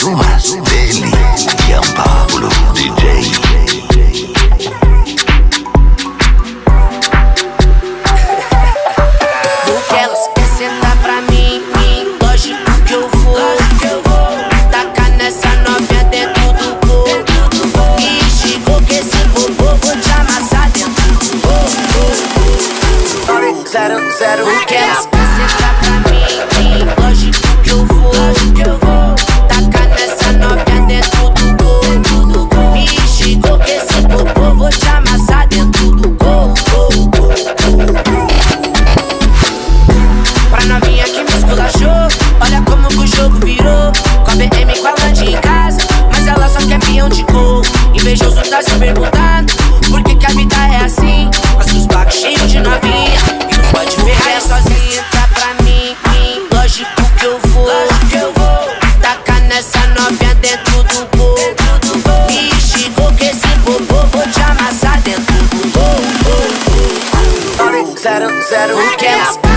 Rumors. Rumors. tá se perguntando Por que, que a vida é assim? Mas os blocos cheios de novinha E os pode ferrar sozinha. Tá pra mim, mim, lógico que eu vou? Lógico que eu vou. Tacar nessa novinha dentro do gol Me xingou que esse bobo Vou te amassar dentro do gol 0, 0, 0, 0, 0,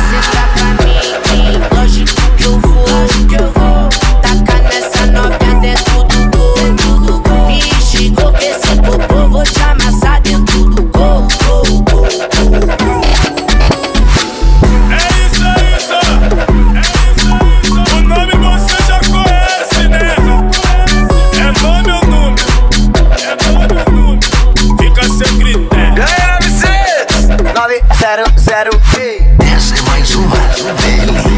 zero zero. Essa é mais uma delícia.